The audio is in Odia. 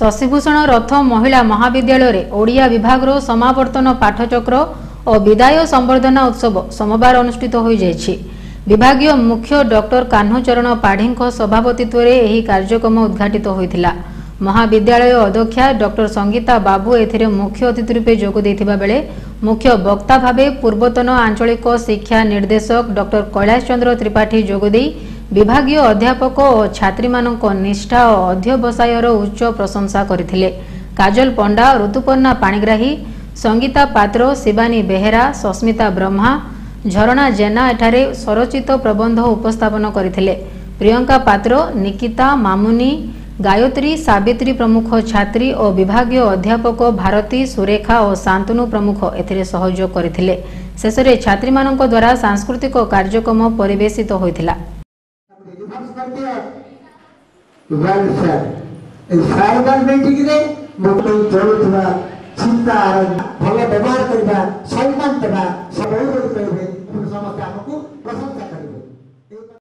ଶଶିଭୂଷଣ ରଥ ମହିଳା ମହାବିଦ୍ୟାଳୟରେ ଓଡ଼ିଆ ବିଭାଗର ସମାବର୍ତ୍ତନ ପାଠଚକ୍ର ଓ ବିଦାୟ ସମ୍ବର୍ଦ୍ଧନା ଉତ୍ସବ ସୋମବାର ଅନୁଷ୍ଠିତ ହୋଇଯାଇଛି। ବିଭାଗୀୟ ମୁଖ୍ୟ ଡକ୍ଟର କାହ୍ନୁଚରଣ ପାଢ଼ୀଙ୍କ ସଭାପତିତ୍ୱରେ ଏହି କାର୍ଯ୍ୟକ୍ରମ ଉଦ୍ଘାଟିତ ହୋଇଥିଲା। ମହାବିଦ୍ୟାଳୟ ଅଧ୍ୟକ୍ଷା ଡକ୍ଟର ସଙ୍ଗୀତା ବାବୁ ଏଥିରେ ମୁଖ୍ୟ ଅତିଥି ରୂପେ ଯୋଗ ଦେଇଥିବା ବେଳେ ମୁଖ୍ୟ ବକ୍ତା ଭାବେ ପୂର୍ବତନ ଆଞ୍ଚଳିକ ଶିକ୍ଷା ନିର୍ଦ୍ଦେଶକ ଡକ୍ଟର କୈଳାସ ଚନ୍ଦ୍ର ତ୍ରିପାଠୀ ଯୋଗଦେଇ ବିଭାଗୀୟ ଅଧ୍ୟାପକ ଓ ଛାତ୍ରୀମାନଙ୍କ ନିଷ୍ଠା ଓ ଅଧ୍ୟବସାୟର ଉଚ୍ଚ ପ୍ରଶଂସା କରିଥିଲେ। କାଜଲ ପଣ୍ଡା ଋତୁପର୍ଣ୍ଣା ପାଣିଗ୍ରାହୀ ସଙ୍ଗୀତା ପାତ୍ର ଶିବାନୀ ବେହେରା ସସ୍ମିତା ବ୍ରହ୍ମା ଝରଣା ଜେନା ଏଠାରେ ସ୍ୱରଚିତ ପ୍ରବନ୍ଧ ଉପସ୍ଥାପନ କରିଥିଲେ। ପ୍ରିୟଙ୍କା ପାତ୍ର ନିକିତା ମାମୁନି ଗାୟତ୍ରୀ ସାବିତ୍ରୀ ପ୍ରମୁଖ ଛାତ୍ରୀ ଓ ବିଭାଗୀୟ ଅଧ୍ୟାପକ ଭାରତୀ ସୁରେଖା ଓ ଶାନ୍ତନୁ ପ୍ରମୁଖ ଏଥିରେ ସହଯୋଗ କରିଥିଲେ। ଶେଷରେ ଛାତ୍ରୀମାନଙ୍କ ଦ୍ୱାରା ସାଂସ୍କୃତିକ କାର୍ଯ୍ୟକ୍ରମ ପରିବେଷିତ ହୋଇଥିଲା। वापस कर दिया। वेल सर इस सारी बार मीटिंग ने मुझे ज़रूरत हुआ चिंता भले व्यवहार करवा सम्मान देवा सब समस्त आमको प्रशंसा करेंगे।